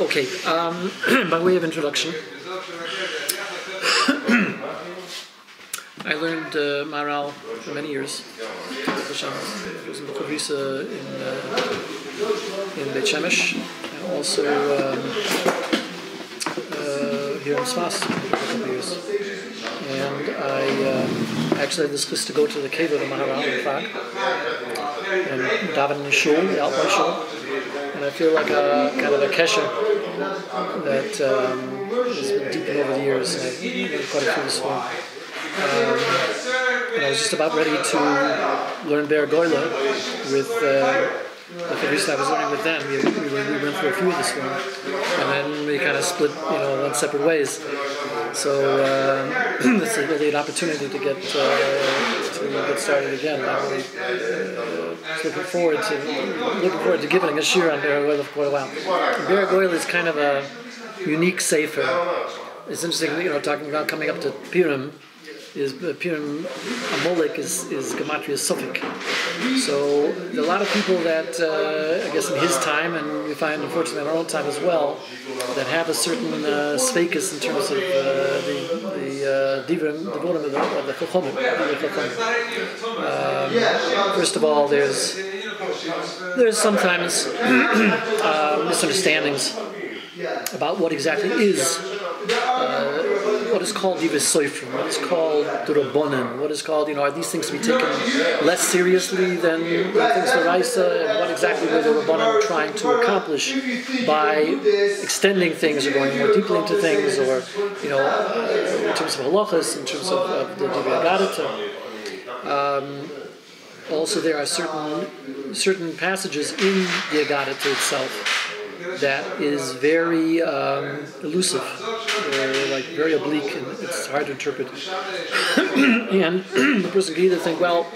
Okay, um, by way of introduction, I learned uh, Maharal for many years. I was in Chavisa in, uh, in Beit Shemesh, and also um, uh, here in Smas for a couple of years. And I um, actually had this list to go to the cave of the Maharal in Prague and daven in the shul, the Altneu shul. And I feel like a kind of a kesher that um, has been deepened over the years. And learned quite a few this morning. Um, and I was just about ready to learn Be'er Hagolah with uh, the figures I was learning with them. We, we, we, went through a few of this one, and then we kind of split, you know, went separate ways. So uh, it's a, really an opportunity to get uh, to get started again. I'm uh, looking forward to looking forward to giving a shir on Be'er Hagolah for quite a while. Be'er Hagolah is kind of a unique sefer. It's interesting, you know, talking about coming up to Purim is uh, Purim Amalek is, is Gematria safek. So a lot of people that, uh, I guess in his time, and we find unfortunately in our own time as well, that have a certain uh, in terms of uh, the, the uh, the of the, of the Chachomim. Um, first of all, there's there's sometimes uh, misunderstandings about what exactly is uh, is called Divis Soifrim, what is called Durabonin, what is called, you know, are these things to be taken less seriously than things the Raisa, and what exactly were the Rabbanim trying to accomplish by extending things or going more deeply into things, or, you know, uh, in terms of halachas, in terms of, the Divyagata. Um, also, there are certain certain passages in the Agadata itself that is very um, elusive, or like very oblique, and it's hard to interpret. and the person can either think, well,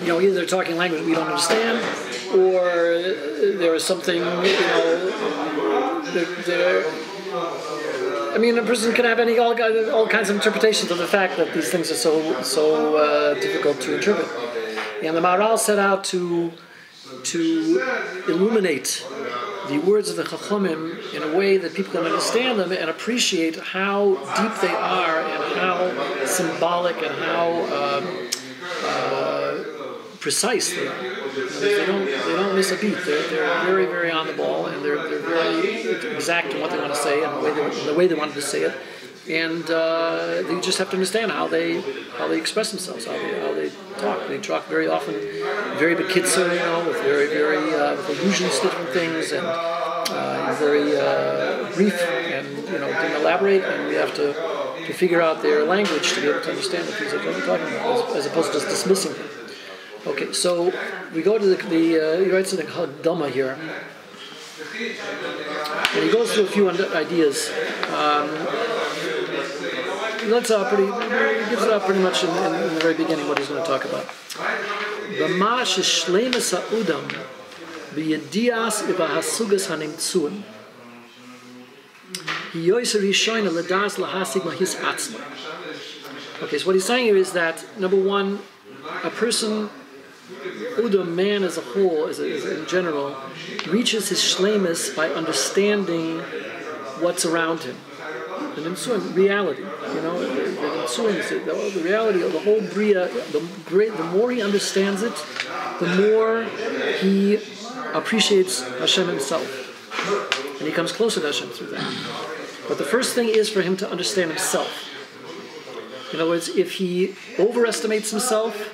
you know, either they're talking language we don't understand, or there is something, you know, I mean, a person can have any all, all kinds of interpretations of the fact that these things are so so uh, difficult to interpret. And the Maharal set out to to illuminate the words of the Chachamim in a way that people can understand them and appreciate how deep they are and how symbolic and how uh, uh, precise they are. They don't, they don't miss a beat. They're, they're very, very on the ball and they're, they're very exact in what they want to say and the way they, the way they wanted to say it and uh, you just have to understand how they how they express themselves, how they, how they talk. They talk very often very bekitzer, you know, with very very uh, with allusions to different things and uh, very uh, brief and you know didn't elaborate, and we have to to figure out their language to be able to understand the things that they're talking about, as, as opposed to just dismissing them. Okay, so we go to the, the uh, he writes in the Hagdama here. And he goes through a few ideas. Um, that's uh, pretty. He gives it up pretty much in, in, in, the very beginning what he's going to talk about. Ivahasugas hanimtzuim. Okay, so what he's saying here is that number one, a person, Udam, man as a whole, as, a, as in general, reaches his shlemus by understanding what's around him the Nimsuim reality. You know, the, Nimsuim, the, the reality of the whole Bria, the, great, the more he understands it, the more he appreciates Hashem himself. And he comes closer to Hashem through that. But the first thing is for him to understand himself. In other words, if he overestimates himself,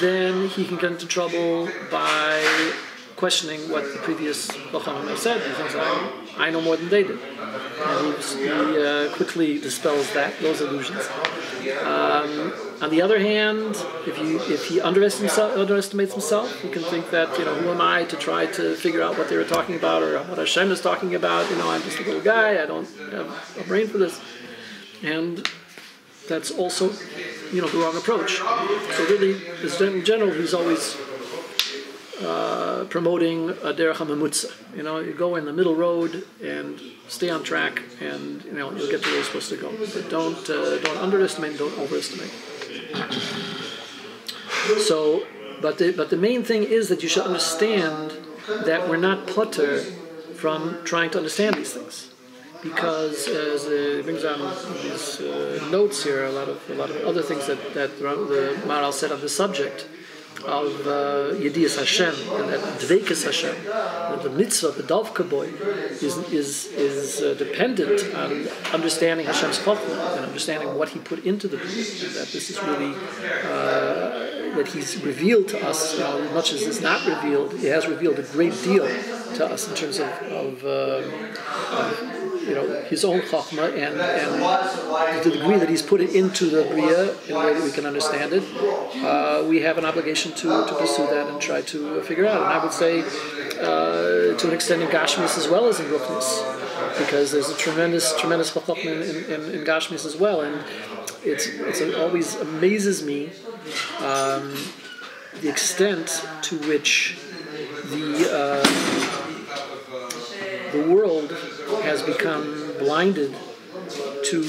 then he can get into trouble by questioning what the previous Chachamim have said. He I, I know more than they did. And he, uh, quickly dispels that those illusions. Um, on the other hand, if you if he underestimates himself, underestimates himself, he can think that you know who am I to try to figure out what they were talking about or what Hashem is talking about. You know, I'm just a little guy. I don't have a brain for this, and that's also you know the wrong approach. So really, in general, he's always uh, promoting a derech hamamutza. You know, you go in the middle road and stay on track, and you know you'll get to where you're supposed to go. But don't uh, don't underestimate, don't overestimate. So, but the but the main thing is that you should understand that we're not putter from trying to understand these things. Because as uh, brings on these uh, notes here, a lot of a lot of other things that, that the Maharal said on the subject of uh, Yediyas Hashem and that Dveikas Hashem, that the mitzvah, the Dovka boy, is, is, is uh, dependent on understanding Hashem's Chokhmah and understanding what He put into the Bria. That this is really, uh, that He's revealed to us, know, as much as it's not revealed, He has revealed a great deal to us in terms of, of, uh, you know, his own chachma and, and the degree that he's put it into the bria in a way that we can understand it, uh, we have an obligation to, to pursue that and try to figure out. And I would say, uh, to an extent, in Gashmis as well as in Ruchnis, because there's a tremendous, tremendous chachma in, in, in Gashmis as well, and it's, it's it always amazes me um, the extent to which the uh, the world has become blinded to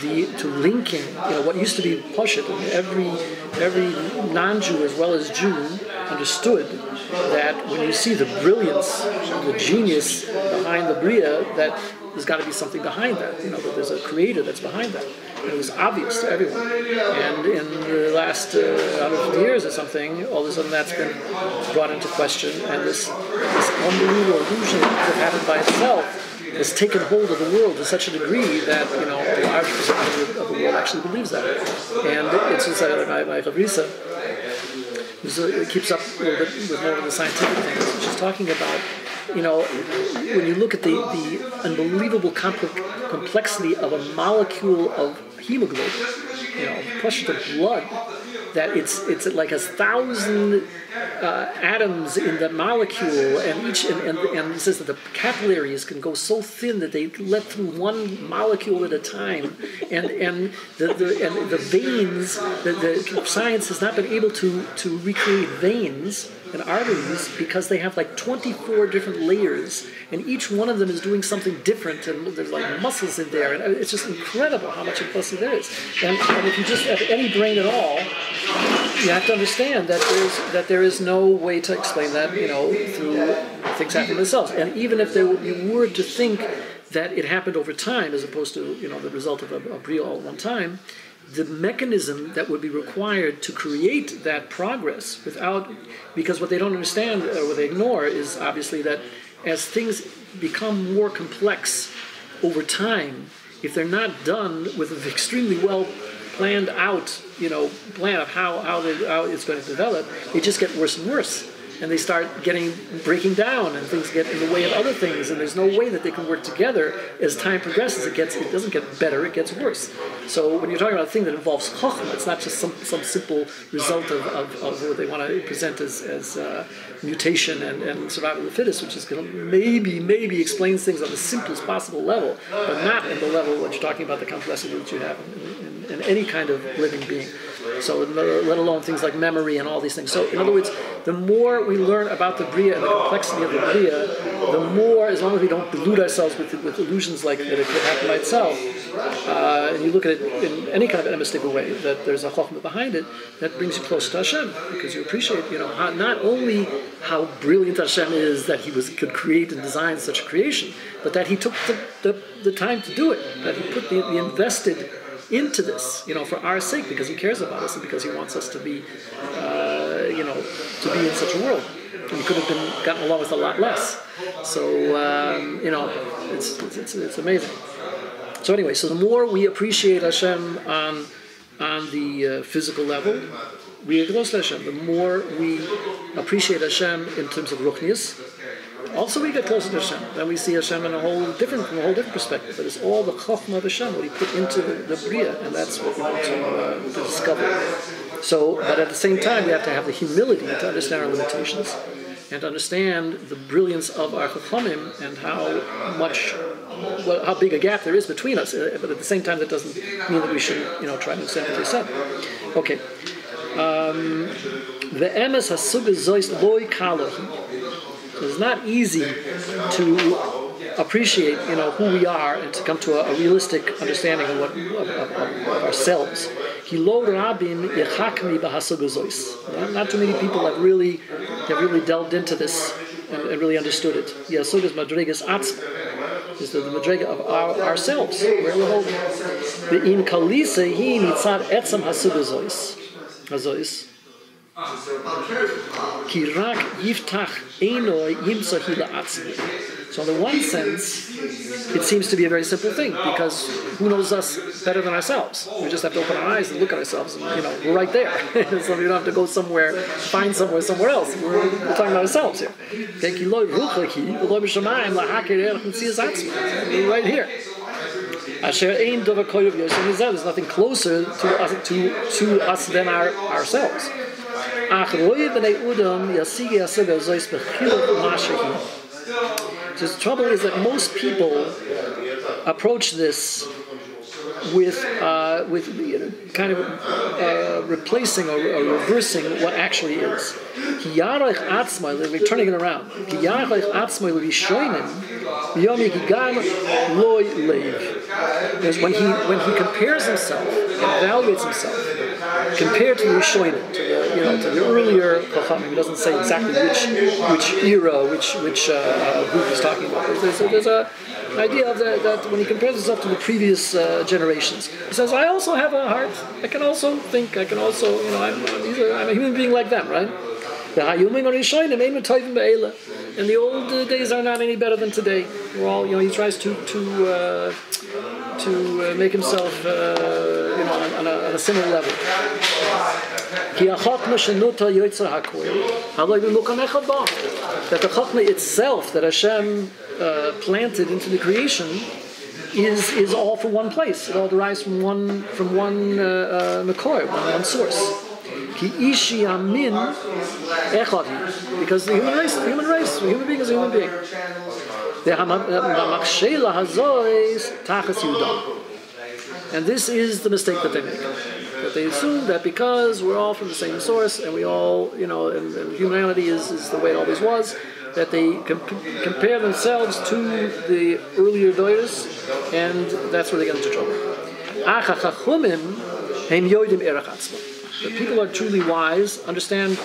the to linking. You know what used to be Pashit. Every every non-Jew as well as Jew understood that when you see the brilliance, the genius behind the bria, that there's got to be something behind that. You know that there's a creator that's behind that. It was obvious to everyone. And in the last uh, 150 years or something, all of a sudden that's been brought into question, and this this unbelievable illusion that happened by itself has taken hold of the world to such a degree that you know a large percentage of the world actually believes that. And it's just like my, my chavrusa, who keeps up a little bit with more of the scientific things. She's talking about, you know, when you look at the, the unbelievable complexity of a molecule of hemoglobin, you know, pressure of blood, that it's it's like a thousand uh, atoms in the molecule, and each and, and, and it says that the capillaries can go so thin that they let through one molecule at a time, and and the, the and the veins, the, the science has not been able to to recreate veins and arteries because they have like 24 different layers and each one of them is doing something different and there's like muscles in there and it's just incredible how much complexity there is. And, and if you just have any brain at all you have to understand that there's that there is no way to explain that you know through things happening themselves. And even if there, you were to think that it happened over time as opposed to you know the result of a, a at one time the mechanism that would be required to create that progress without because what they don't understand or what they ignore is obviously that as things become more complex over time if they're not done with an extremely well planned out you know plan of how how, they, how it's going to develop they just get worse and worse and they start getting breaking down and things get in the way of other things and there's no way that they can work together as time progresses. It gets it doesn't get better it gets worse. So when you're talking about a thing that involves chokhmah it's not just some, some simple result of, of, of what they want to present as, as uh, mutation and, and survival of the fittest which is going to maybe maybe explains things on the simplest possible level but not in the level that you're talking about the complexity that you have in, in, in any kind of living being so let alone things like memory and all these things. So in other words, the more we learn about the bria and the complexity of the bria, the more, as long as we don't delude ourselves with, with illusions like that it could happen by itself, uh, and you look at it in any kind of animistic way, that there's a chokhmah behind it, that brings you close to Hashem because you appreciate, you know, how, not only how brilliant Hashem is that He was could create and design such a creation, but that He took the, the, the time to do it, that He put the, the invested into this, you know, for our sake, because He cares about us and because He wants us to be, uh, you know, to be in such a world. And we could have been gotten along with a lot less. So, um, you know, it's, it's, it's amazing. So anyway, so the more we appreciate Hashem on on the uh, physical level, we are Hashem. The more we appreciate Hashem in terms of ruchnius, also, we get closer to Hashem. Then we see Hashem in a whole different, from a whole different perspective. But it's all the chokhmah of Hashem, what He put into the, the bria, and that's what we want to, uh, to discover. So, but at the same time, we have to have the humility to understand our limitations and to understand the brilliance of our chachamim and how much, well, how big a gap there is between us. Uh, but at the same time, that doesn't mean that we should, you know, try to understand what they said. Okay. Um, the emes hasuga zois loy kalahi. It's not easy to appreciate, you know, who we are and to come to a, a realistic understanding of, what, of, of, of ourselves. Not, not too many people have really have really delved into this and, and really understood it. Yasugas Madrigas Atzma is the, the Madriga of our, ourselves, where we're holding. The in Kalisa he nitzad etzam hasugazois. Hazois. So, in the one sense, it seems to be a very simple thing because who knows us better than ourselves? We just have to open our eyes and look at ourselves, and you know, we're right there. so we don't have to go somewhere, find somewhere, somewhere else. We're, we're talking about ourselves here. Er we're right here. There's nothing closer to us, to, to us than our, ourselves. The trouble is that most people approach this with uh, with you know, kind of uh, replacing or, or, reversing what actually is. We're turning it around. Because when he when he compares himself evaluates himself compared to the Rishonim, to you know the earlier Chachamim, he doesn't say exactly which which era, which which uh, group he's talking about. There's, a, there's a idea of the, that when he compares himself to the previous uh, generations, he says, "I also have a heart. I can also think. I can also you know I'm, I'm a human being like them, right?" And the old uh, days are not any better than today. We're all, you know, he tries to to uh, to uh, make himself, uh, you know, on, on, a, on a similar level. That the chokmah itself, that Hashem uh, planted into the creation, is is all from one place. It all derives from one from one uh, uh, one, one source. Ki ishi amin. Because the human race, the human race, the human being is a human being. And this is the mistake that they make. That they assume that because we're all from the same source and we all, you know, and, and humanity is, is the way it always was, that they comp- compare themselves to the earlier doyers, and that's where they get into trouble. The people are truly wise, understand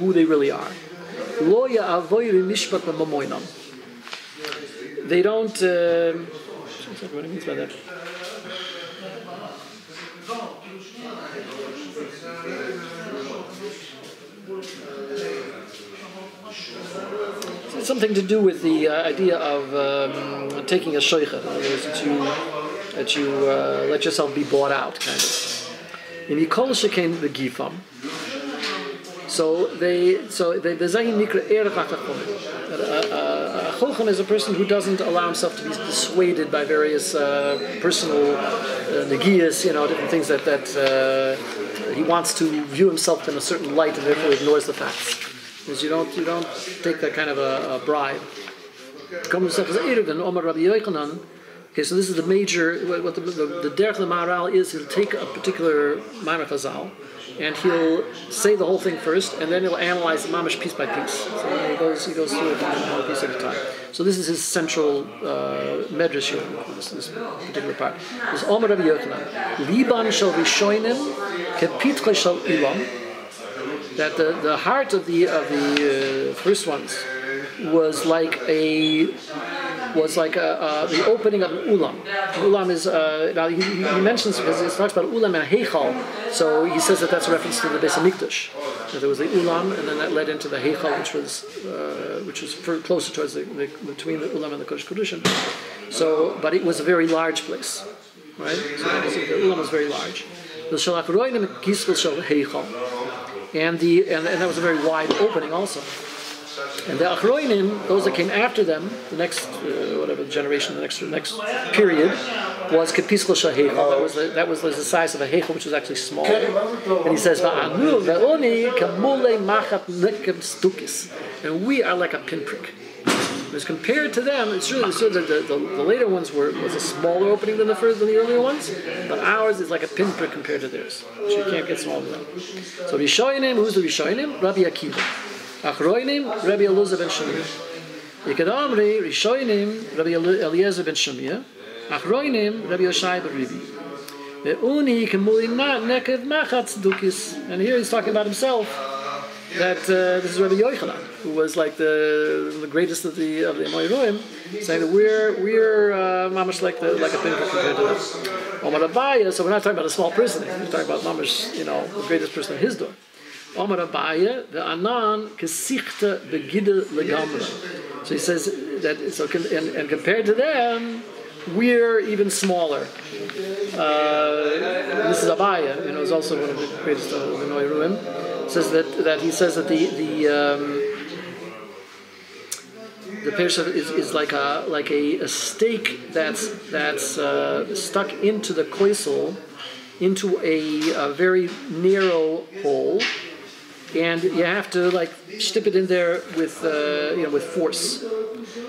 who they really are. They don't. Uh, what means by that? It's something to do with the uh, idea of um, taking a shaycha, that you, that you uh, let yourself be bought out, kind of. In Yikol Shekain the Gifam. So they, so they, the Zayin Nikra Erech Chochem is a person who doesn't allow himself to be dissuaded by various uh, personal uh, negias, you know, different things that that uh, he wants to view himself in a certain light, and therefore ignores the facts. Because you don't, you don't take that kind of a, a bribe. Okay, so this is the major, what the, the, the Derech the Maharal is, he'll take a particular Maimar Chazal, and he'll say the whole thing first, and then he'll analyze the mamish piece by piece. So he goes, he goes through it one piece at a time. So this is his central uh, medrash here, this, this particular part. This Omer Rabbi Yochanan, Liban shall rishoinim, kepitche shall ilam, that the, the heart of the of the uh, first ones was like a was like a, the opening of an ulam. Ulam is uh, now he, he, mentions because he talks about ulam and heichal, so he says that that's a reference to the Beis Hamikdash. There was the ulam, and then that led into the heichal, which was uh, which was closer towards the, the, between the ulam and the kodesh kodeshim. So, but it was a very large place, right? So the ulam was very large. The shalach kiskel shel heichal, and the and, and that was a very wide opening also. And the Achroinim, those that came after them, the next uh, whatever generation, the next next period, was Kepiskal Shahechel. That was the, that was the size of a hechel, which was actually small. And he says, and we are like a pinprick. As compared to them, it's it's true that the, the, the, later ones were was a smaller opening than the first than the earlier ones, but ours is like a pinprick compared to theirs. So you can't get smaller than them. So Rishonim, who's the Rishonim? Rabbi Akiva. Achroinim, Rabbi Eliezer ben Shemir. Yikadamri, Rishoinim, Rabbi Eliezer ben Shemir. Achroinim, Rabbi Yoshai ben Ribi. Kemulina nekev machatz dukis. And here he's talking about himself, that uh, this is Rabbi Yochanan. who was like the, the greatest of the of the Moiruim, saying that we're we're uh, mamash like the like a pinker compared to them. Omar Abaya, so we're not talking about a small person. We're talking about mamash, you know, the greatest person in his door. Omar Abaya, the Anan kesichta begida legamra. So he says that so and, and compared to them, we're even smaller. Uh, this is Abaya, you know, is also one of the greatest of the Noiruim. Says that that he says that the the um, the Pesach is, is like a like a, a stake that's that's uh, stuck into the koisel, into a, a very narrow hole, and you have to like stip it in there with uh, you know with force.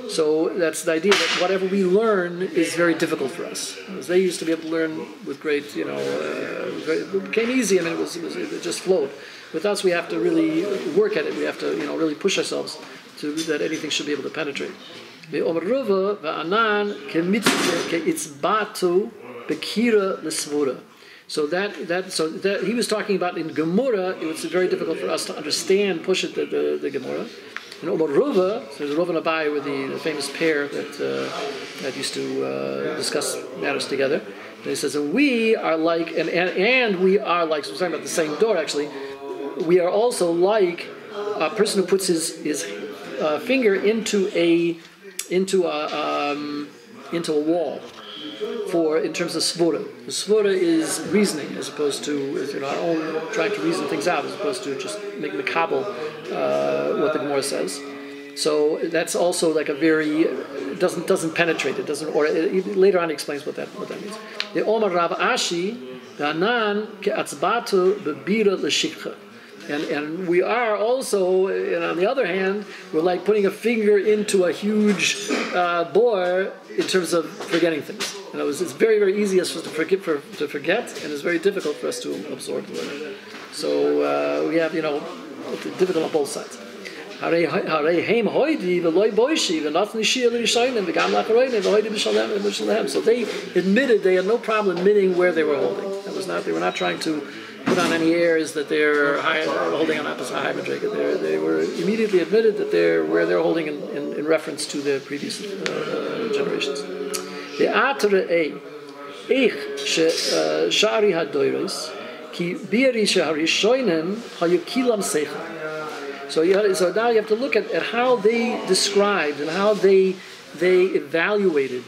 So that's the idea that whatever we learn is very difficult for us. As they used to be able to learn with great, you know, uh, it became easy. I mean, it was, it was it just flowed. With us, we have to really work at it. We have to, you know, really push ourselves to that anything should be able to penetrate. So that that so that he was talking about in Gemara, it was very difficult for us to understand, push it the, the, the Gemara. And Omar Ruva, so there's Ruva and Abai were the, the famous pair that uh, that used to uh, discuss matters together. And he says, and we are like, and, and, and we are like, so we're talking about the same door actually, we are also like a person who puts his, his uh, finger into a into a um, into a wall for in terms of svura. The svura is reasoning as opposed to you know our own trying to reason things out as opposed to just make makabel uh, what the Gemara says. So that's also like a very doesn't doesn't penetrate. It doesn't or it, later on he explains what that what that means. The Omar Rav Ashi Danan ke'atzbatu bebira l'shikha. And, and we are also, and on the other hand, we're like putting a finger into a huge uh, bore in terms of forgetting things. You know, it's, it's very, very easy for us to forget, for, to forget, and it's very difficult for us to absorb. So uh, we have, you know, difficult on both sides. So they admitted they had no problem admitting where they were holding. That was not they were not trying to put on any airs that they're high, holding on opposite high They they were immediately admitted that they're where they're holding in, in, in reference to the previous uh, generations. The atre ich shari ki hayukilam secha. So, you, so now you have to look at, at how they described and how they they evaluated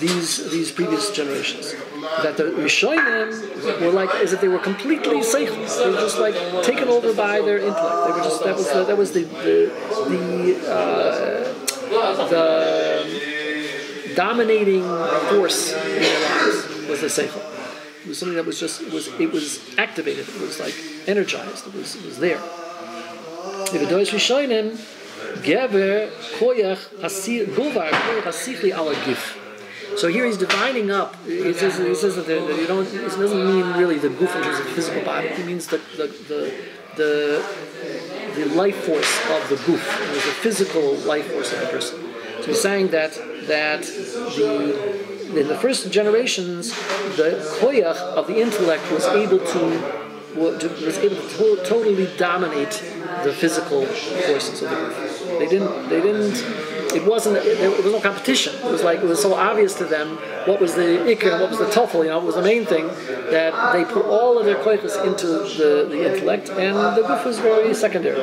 these these previous generations. That the Rishonim were like as if they were completely safe. They were just like taken over by their intellect. They were just that was the, that was the the the, uh, the dominating force in their lives was the seichel. It was something that was just it was it was activated. It was like energized. It was it was there. The Rishonim Geber koyach hasir guvar koyach hasichli ala gif. So here he's dividing up. He says, he says that, the, you don't. It doesn't mean really the goof terms of the physical body. He means the the the the, the life force of the goof. the physical life force of the person. So he's saying that that the in the first generations, the koyach of the intellect was able to was able to, to totally dominate the physical forces of the goof. They didn't. They didn't it wasn't there was no competition. It was like it was so obvious to them what was the ikr what was the tofel. You know, it was the main thing that they put all of their koiches into the, the intellect, and the goof was very secondary.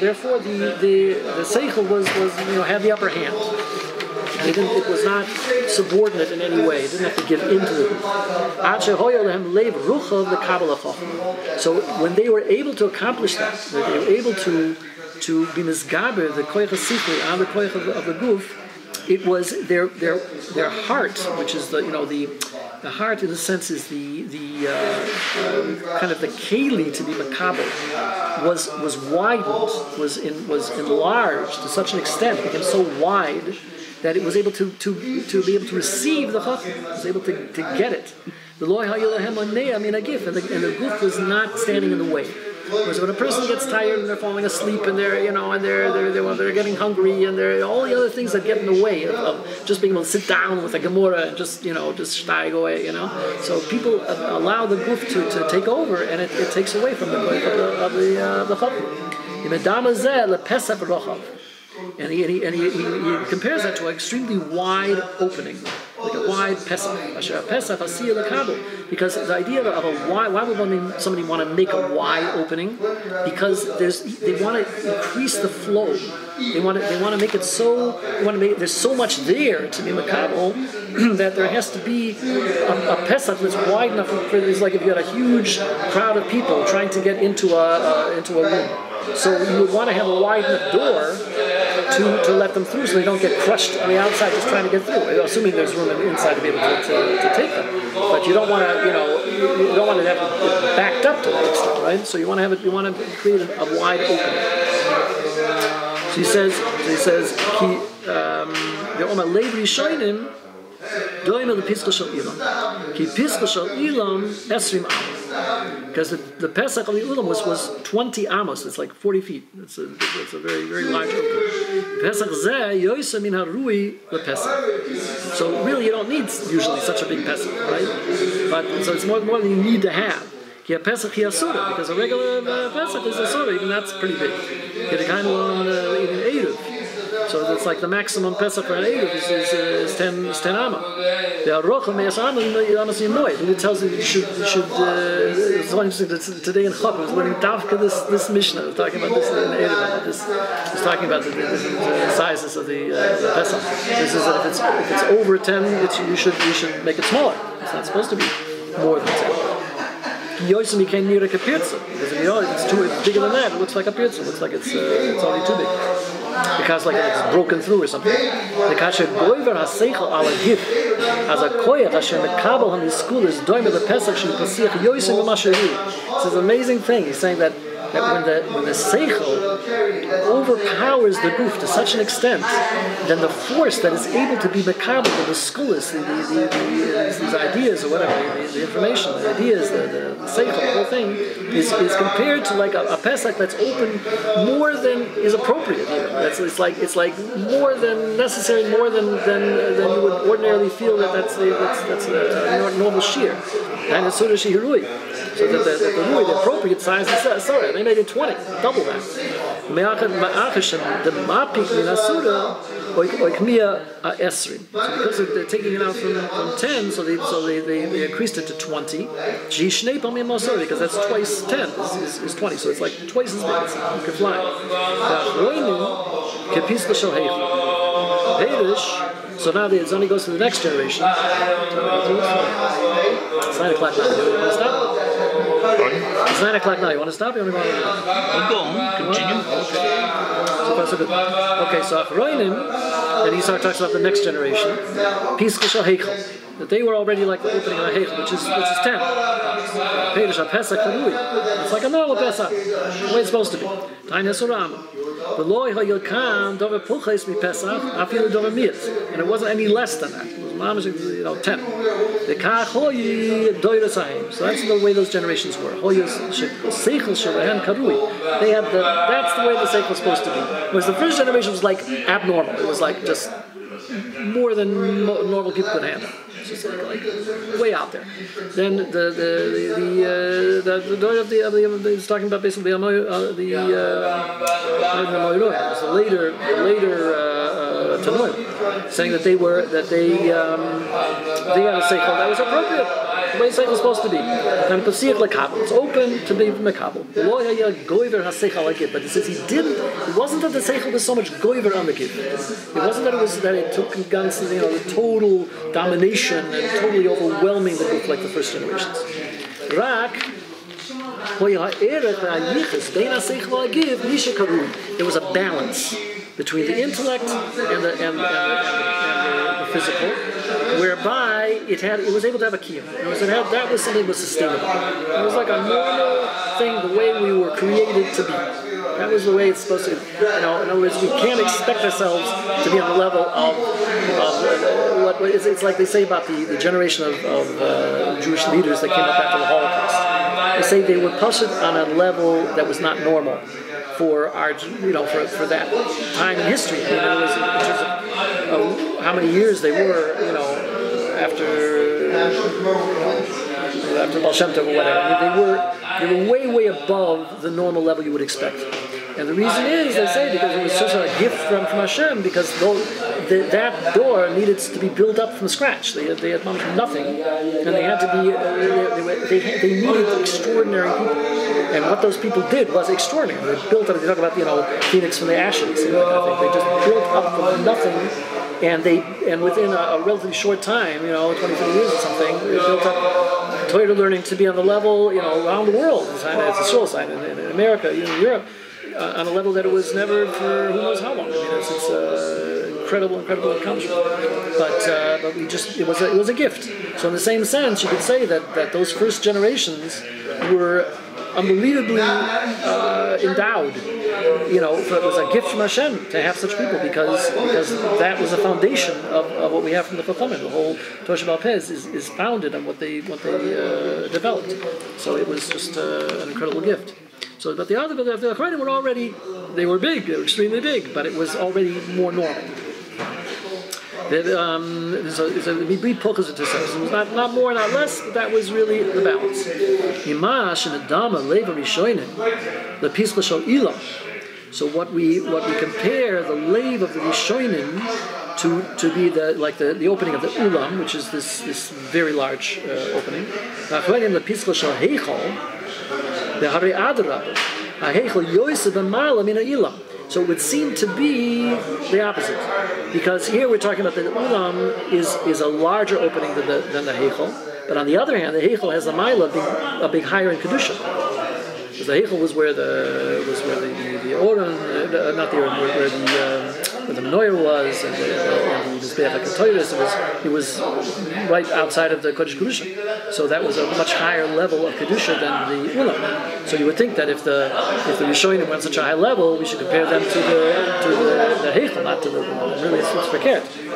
Therefore, the the the seichel was was you know had the upper hand. it was not subordinate in any way. It didn't have to give in to the So when they were able to accomplish that, they were able to to be misgaber the koich sikli on the koich of, the goof, it was their their their heart, which is the you know the the heart in a sense is the the uh, um, kind of the keli to be makabel was was widened was in was enlarged to such an extent became so wide that it was able to to, to be able to receive the chacham was able to, to get it. The loy ha'yilahem I mean a gift and the, and the goof was not standing in the way Whereas when a person gets tired and they're falling asleep and they're, you know, and they're they're, they're, they're getting hungry and they're all the other things that get in the way of, of just being able to sit down with a gemara and just, you know, just steig away, you know. So people allow the goof to, to take over and it, it takes away from the of the of the, uh, the And he, and he, and he, he, he compares that to an extremely wide opening, wide Pesach. Pesach Because the idea of a wide, why would somebody want to make a wide opening? Because there's, they want to increase the flow. They want to, they want to make it so, they want to make, there's so much there to be makabel that there has to be a, a Pesach that's wide enough for, it's like if you had a huge crowd of people trying to get into a, uh, into a room. So you would want to have a wide enough door to, to let them through so they don't get crushed on the outside just trying to get through, assuming there's room inside to be able to, to, to take them. But you don't want to, you know, you don't want to have it backed up to that extent, right? So you want to have it, you want to create a, a wide opening. So he says, so he says, he, um, the Doim el Pischa Shal Ilam. Ki Pischa Shal Ilam Esrim Am. Because the, the Pesach of the Ulam was, was 20 amos, it's like 40 feet. It's a, it's a very, very large opening. Pesach Zeh Yoisa Min HaRui Le Pesach. So really you don't need usually such a big Pesach, right? But so it's more, more than you need to have. Ki Pesach Hi Asura, because a regular uh, Pesach is Asura, even that's pretty big. The kind of. So it's like the maximum Pesach for an Erev is, is, is 10, is 10 Amma. The Arocha Me'as Amma, Amas Yemoy. And it tells you you should, you should uh, it's so interesting, that today in Chok, I was learning Davka this, this Mishnah, was talking about this in Erev, this, was talking about the, the, the sizes of the, uh, the Pesach. This is that if it's, if it's over 10, it's, you, should, you should make it smaller. It's not supposed to be more than 10. Yosem became near a kapirza. Because if it's too it's bigger than that, it looks like a pirza. It looks like it's, uh, it's already too big because like it's broken through or something. The kasher goiver haseichel ala gif as a koyach asher mekabel ham school is doime the pesach shel pasiach yoisim b'masheri. It's an amazing thing. He's saying that that when the when the seichel overpowers the goof to such an extent, then the force that is able to be mekabel the schoolis, the, the, the, these ideas or whatever, the, information, the ideas, the, the, seichel, the whole thing, is, is compared to like a, a pesach that's open more than is appropriate. That's it's like it's like more than necessary, more than than, than you would ordinarily feel that that's the, that's that's a normal shear, and it's sort of shihirui. So that the, that the rui, the appropriate size is uh, sorry, they made it 20, double that. The mapik min asura oikmia uh, esrim. So because they're taking it out from, from 10, so they so they, they, they increased it to 20. Gishnei pamim masori because that's twice 10 is, is, is 20, so it's like twice as big. You can fly. Kepis Heidish so now the only goes to the next generation. It's 9 o'clock now. It's 9 o'clock now. You want to stop? You want to go on? Oh, go on. Continue. Far, so good. Okay, so Achroinim, and Esau talks about the next generation. Peace Heichel that they were already like the opening of Heichel, which is which is ten. Pesach It's like a normal Pesach, the way it's supposed to be. Tanya Surama. The loy ha'yilkan dover pulches mi pesach afilu dover miet, and it wasn't any less than that. It you know, ten. The kach hoyi doyrasayim. So that's the way those generations were. Hoyos seichel shelahen karui. They had the. That's the way the seichel was supposed to be. Whereas the first generation was like abnormal. It was like just more than normal people could handle. It's just like, like way out there. Then the the the the uh, the, the, of the, of the it's talking about basically uh, the uh, the later later uh, uh, saying that they were that they um, they had a seichel that was appropriate the way Seichel is supposed to be. And Pasiach Lekabel. It's open to be Mekabel. Lo Yaya Goiver HaSeichel Lekib. But it says he didn't, it wasn't that the Seichel was so much Goiver on the kid. It wasn't that it was that it took guns, you know, the total domination and totally overwhelming the book like the first generations. Rak, there was a balance between the intellect and the, and, and, and, and the physical, whereby it had it was able to have a had, that was something that was sustainable. It was like a normal thing, the way we were created to be. That was the way it's supposed to. You know, in other words, we can't expect ourselves to be on the level of, of what, what it's, it's, like they say about the, the generation of, of uh, Jewish leaders that came up after the Holocaust. They say they were pushed on a level that was not normal for our, you know, for, for that time in history. It was in terms of how many years they were, you know, after after Baal Shem Tov or whatever. They were they were way way above the normal level you would expect. And the reason is, they say, because it was such a gift from, from Hashem, because the, that door needed to be built up from scratch. They had, they had nothing, and they had to be, uh, they, they, they needed extraordinary people. And what those people did was extraordinary. They built up, they talk about, you know, Phoenix from the ashes. They just built up from nothing and they and within a, a, relatively short time, you know, 20, 30 years or something, they built up Toyota learning to be on the level, you know, around the world. It's a soul sign in, in, America, in Europe, uh, on a level that it was never for who knows how long. I mean, it's, it's uh, incredible, incredible accomplishment. But uh, but we just it was a, it was a gift. So in the same sense, you could say that that those first generations were unbelievably uh, endowed. You know, it was a gift from Hashem to have such people because because that was the foundation of, of what we have from the fulfillment. The whole Torah Sheba'al Peh is, is founded on what they what they uh, developed. So it was just uh, an incredible gift. So, but the other the, the were already they were big, they were extremely big, but it was already more normal. Um, a, a, we read Pulchas It not, not more, not less, but that was really the balance. Imash and Adama, Leva Rishonim, the Pisla Shal Ilam. So what we what we compare the lave of the Rishonim to to be the like the, the opening of the Ulam, which is this this very large uh, opening. The Pisla Shal Heichal, the Hari Adrab, Heichal Yosef Amala Mina Ilam. So it would seem to be the opposite, because here we're talking about the ulam is is a larger opening than the than the heichal, but on the other hand, the heichal has a mile being a big higher in kedusha. Because the heichal was where the was where the the, the oran, uh, not the oran, where, where the um, where the menorah was, and, and Mizbeach HaKatoris, it was, it was right outside of the Kodesh Kedusha. So that was a much higher level of Kedusha than the Ulam. So you would think that if the if the Rishonim went such a high level, we should compare them to the to the, the Heichel, not to the Ulam. Really, it's, it's verkehrt.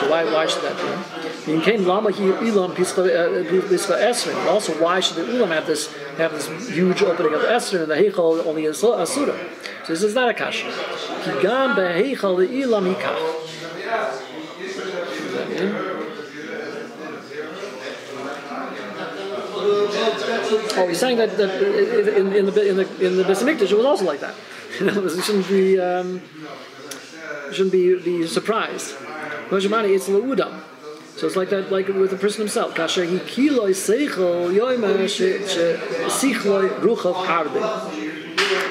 So why, why should that be? In came lama here pischa uh, esrin. Also, why should the ulam have this have this huge opening of esrin and the heichal only a asura? So this is not a kasha. Kigam beheichal le'ilam hikach. Oh, he's saying that, that in, in, the in the in the Besamikdash it was also like that. In you shouldn't be um, shouldn't be, be surprised. Moshe it's leudam. So it's like that, like with the person himself. Kasha hikiloi seichel yoima sichloi ruchav karde.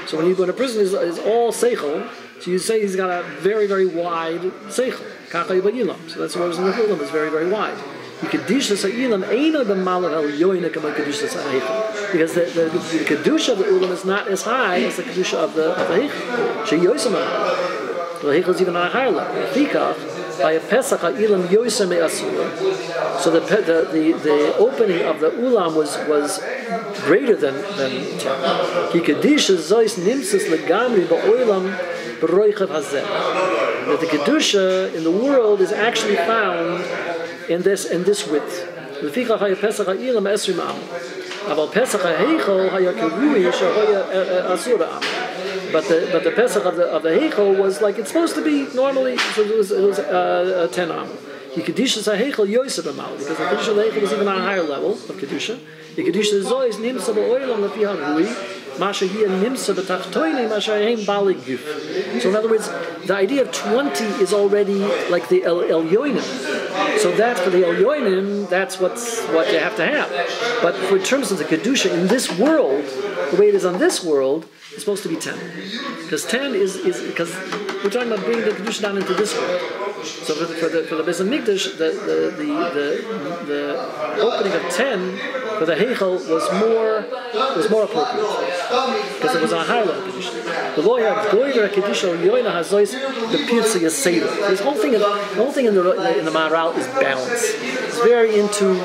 So when you go to prison, is is all seichel. So you say he's got a very, very wide seichel. So that's what was in the Ilam, is very, very wide. The kedusha sa'ilam eino the malav el yoina kama kedusha sa'eichel. Because the, the, the kedusha of the ulam is not as high as the kedusha of the, of the heichel. She yoisam The heichel is even on a higher level by a Pesach Ilam Yosem Asura. So the, the, the, the opening of the Ulam was was greater than than Ki Kedusha Zois Nimsus Legamri Ba'olam B'roichav Hazeh. That the Kedusha in the world is actually found in this in this width. לפיכך היה פסח העירם עשרים עם. אבל פסח ההיכל היה כרוי שהיה אסור העם. But the but the Pesach of the of the Heichel was like it's supposed to be normally. So it was it was uh, a ten am. He kedusha Heichel Yosef Amal because the kedusha Heichel was even on a higher level of kedusha. The kedusha Zois nimsa ba'olam lefi harui. So in other words, the idea of twenty is already like the El, El Yoinim. So that for the El Yoinim, that's what's what you have to have. But for terms of the kedusha in this world, the way it is on this world it's supposed to be 10. Because 10 is, is because we're talking about bringing the Kedusha down into this world. So for the, for the, for the the, the, the, the, the opening of 10 for the Heichel was more, was more appropriate. Because it was on a higher level Kedusha. The lawyer Goyver Kedusha Yoina Hazois, the Pirza Yaseda. This whole thing, the whole thing in the, in the Maharal is balance. It's very into,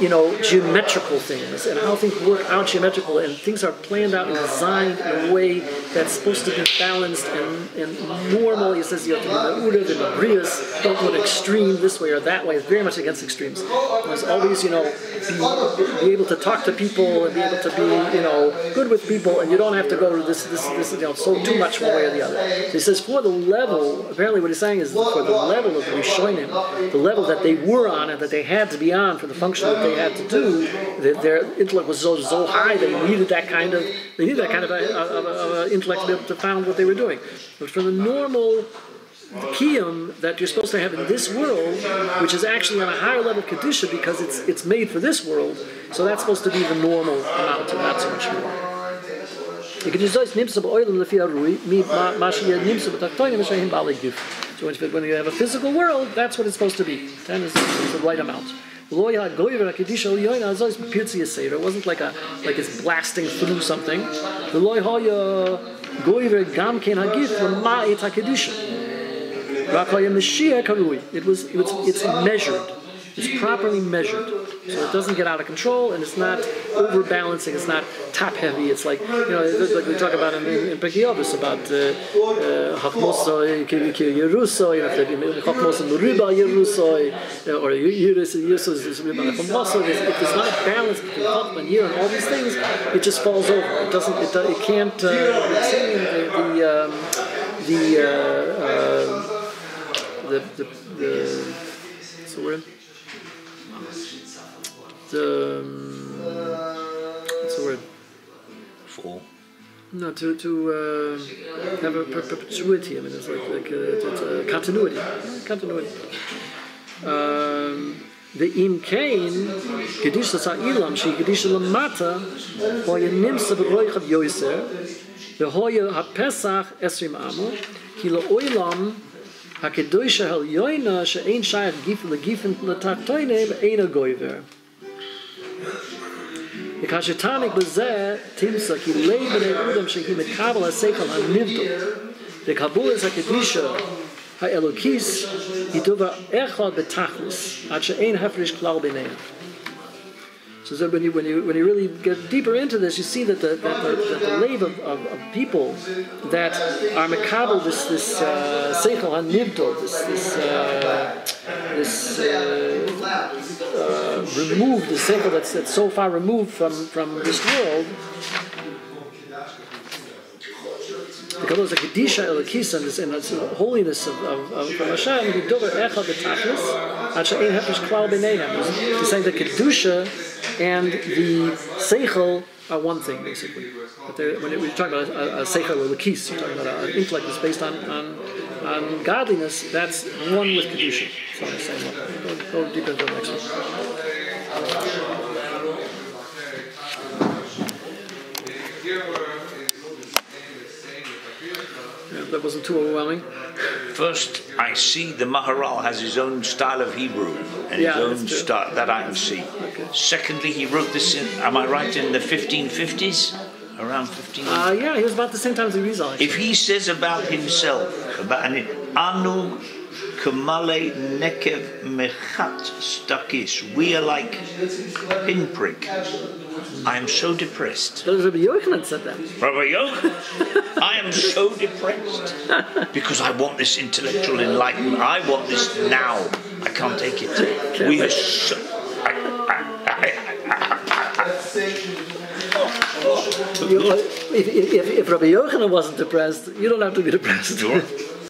you know, geometrical things and how things work out geometrical and things are planned out and designed in a way that's supposed to be balanced and, and normal. He says you have to be and don't go to extreme this way or that way. It's very much against extremes. Was always, you know, be, be, able to talk to people and be able to be, you know, good with people, and you don't have to go to this, this, this you know, so too much one way or the other. So he says for the level, apparently what he's saying is for the level of the Rishonim, the level that they were on and that they had to be on for the function that they had to do, that their intellect was so, so high they needed that kind of, they needed that kind of, a, of, of intellect to be able to found what they were doing. But for the normal kiyum that you're supposed to have in this world, which is actually on a higher level of kedusha because it's it's made for this world, so that's supposed to be the normal amount and not so much more. So when you have a physical world, that's what it's supposed to be. Ten is, is the right amount. It wasn't like a like it's blasting through something. It was it's, it's measured. It's properly measured. So it doesn't get out of control and it's not overbalancing, it's not top heavy. It's like, you know, like we talk about in, in, in Pekiyobis about Hakmosa Yerusoi, Hakmosa Muriba Yerusoi, or Yerus Yerusoi is Hakmosa. If there's not balance between Chachma and Yer and all these things, it just falls over. It doesn't, it, it can't, uh, the, the, um, the, uh, uh, the the the so we're the um, so we're for no to to uh, have a perpetuity I mean it's like like a, it's a uh, continuity. Continuity. Um the im kein gedish sa ilam shi gedish la mata wo ye nimse be goy khav yoise de hoye hat pesach esrim amo ki oilam הקדושה של יוינה שאין שייך גיפן לגיפן לתחתוינים אין הגויבר. וכאשר תעניק בזה, תמסה כי לי בני אודם שהיא מקבל השכל הנבדות, וקבול את הקדושה האלוקיס, היא דובר איכל בתחלוס, עד שאין הפריש כלל ביניהם. B'tachlis ad b'nei. So when you, when, you, when you really get deeper into this, you see that the, that the, that the lave of, of, of, people that are mekabel this, this uh, seichel ha-nivdol, this, this, uh, this uh, uh, remove the seichel that's, that's so far removed from, from this world, the Kabbalah is a kedisha elokisa and this and the holiness of, of, of from Hashem. The dover echad betachlis, acha ein hefesh klal b'neihem. He's saying that kedusha and the seichel are one thing basically. But when we're talking about a, a seichel or lakis, we're talking about an intellect that's based on, on on godliness. That's one with kedusha. So I'm saying, go, go deeper into the next one. That wasn't too overwhelming. First, I see the Maharal has his own style of Hebrew and Yeah, his own style that I can see. Secondly, he wrote this in, am I right, in the 1550s? Around 15. Uh, yeah, he was about the same time as the Arizal. actually. if he says about himself, about and Anu Kamale Nekev Mechat Stakis, we are like pinprick. I am so depressed. That was Rabbi Yochanan said that. Rabbi Yochanan, I am so depressed because I want this intellectual enlightenment. I want this now. I can't take it. We are so. I, I, You, if, if, if, Rabbi Yochanan wasn't depressed, you don't have to be depressed. I,